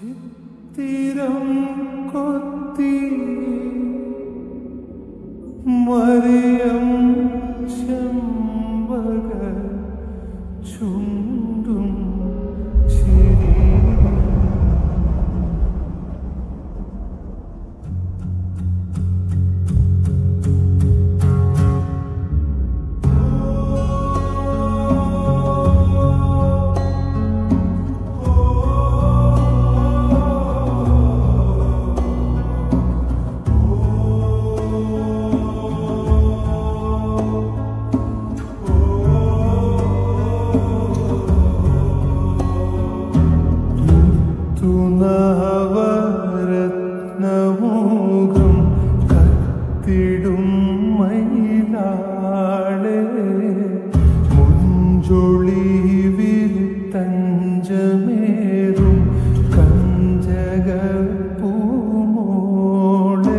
சித்திரம் கொத்தி மரியம் செம்பக சுண்டும் കനമൂകും കത്തിടും മൈലാളെ മുഞ്ചൊളി വിരിത്തഞ്ചമേറും കഞ്ചക പൂമോളെ.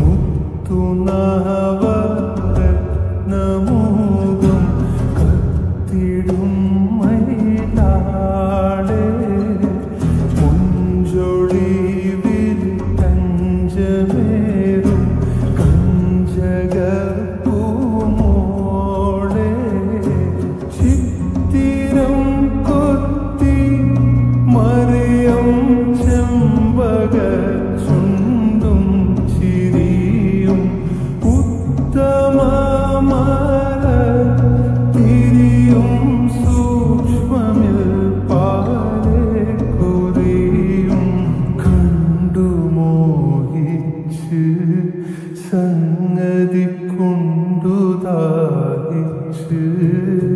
മുത്തുനാവ You.